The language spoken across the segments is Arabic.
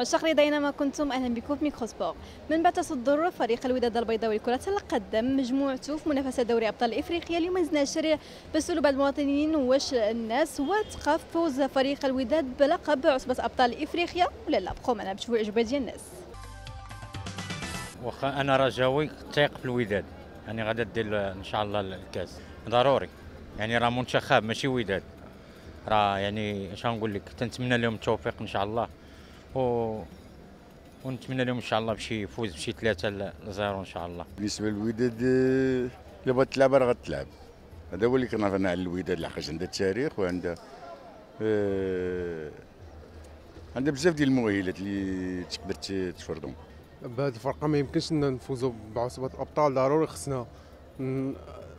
عشاق الرياضة كنتم أهلا بكم في ميكرو سبور من بعد تصدر فريق الوداد البيضاوي لكرة القدم مجموعته في منافسة دوري أبطال إفريقيا اليوم نزلنا الشارع بعض المواطنين واش الناس واثقة ف فوز فريق الوداد بلقب عصبة أبطال إفريقيا ولا لا؟ بقوا معنا باش تشوفوا الاجوبه ديال الناس. واخا أنا رجاوي تايق في الوداد. يعني غادا دير إن شاء الله الكاس. ضروري. يعني راه منتخب ماشي وداد. راه يعني اش غنقول لك تنتمنى لهم التوفيق إن شاء الله. و ونتمنى لهم إن شاء الله بشي فوز بشي ثلاثة لزيرو إن شاء الله. بالنسبة للوداد آه، إلا بغات تلعب راه غتلعب. هذا هو اللي كنعرف أنا على الوداد لحقاش عندها التاريخ وعندها آه، عندها بزاف ديال المؤهلات اللي تقدر تفرضهم. بهذه الفرقة ما يمكنش نفوزوا بعصبة الابطال ضروري خصنا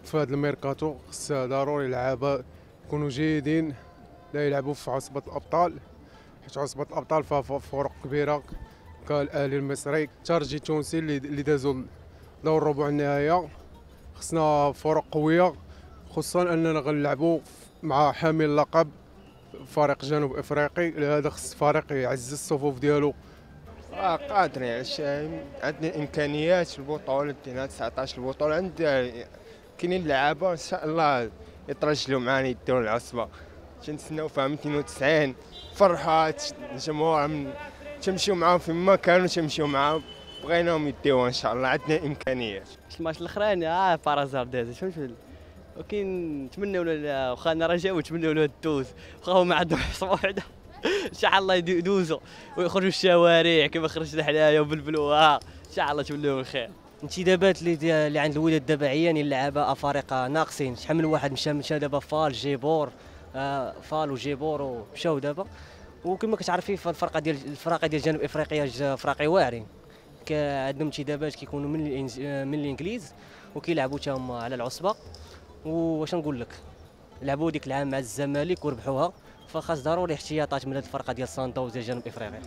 في هذا الميركاتو خص ضروري لعابة يكونوا جيدين لا يلعبوا في عصبة الابطال حيت عصبه الأبطال فيها فرق كبيرة. كالاهلي المصري ترجي التونسي اللي دازوا دور ربع النهائي خصنا فرق قوية خصوصا أننا غنلعبوا مع حامل اللقب فريق جنوب إفريقي. لهذا خص الفريق يعزز الصفوف ديالو. آه قادرين علاش عندنا إمكانيات البطولة دينا 19 البطولة. عند كاينين لعابة إن شاء الله يترجلوا معنا يديروا العصبة. تنتسناو فيها 290 فرحه الجمهور من- تمشيو معاهم فيما كانوا تمشيو معاهم. بغيناهم يديوها إن شاء الله عندنا امكانيات الماتش الأخراني آه بارازار داز فهمت ولكن نتمنوا له واخا أنا رجاء ونتمنوا له الدوز. واخا هما عندهم حصة واحدة. إن شاء الله يدو- يدوزوا ويخرجوا الشوارع كما خرجنا حنايا وبلبلوها إن شاء الله نتمنوا لهم الخير. الانتدابات اللي دي- اللي عند الوداد دابا عيانين اللعابه افارقه ناقصين. شحال من واحد مشى مشى دابا فال جيبور. آه فال وجيبور ومشاو دابا. وكما كتعرفي فالفرقه ديال الفرقة ديال جنوب إفريقيا فراقي واعرين عندهم انتدابات كيكونوا من الإنز- آه، من الإنجليز وكيلعبوا تا هما على العصبة. واش نقول لك؟ لعبوا ديك العام مع الزمالك وربحوها. فخاص ضروري احتياطات من هذه الفرقة ديال سان داونز ديال جنوب إفريقيا.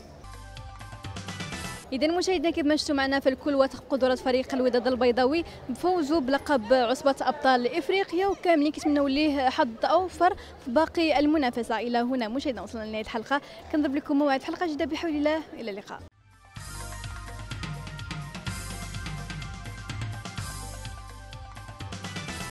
اذا مشاهدينا كيف ما شفتوا معنا في الكل واثق قدرات فريق الوداد البيضاوي بفوزه بلقب عصبة أبطال إفريقيا وكاملين كيتمنوا ليه حظ أوفر في باقي المنافسة. إلى هنا مشاهدينا وصلنا لنهاية الحلقة. كنضرب لكم موعد حلقة جديدة بحول الله. إلى اللقاء.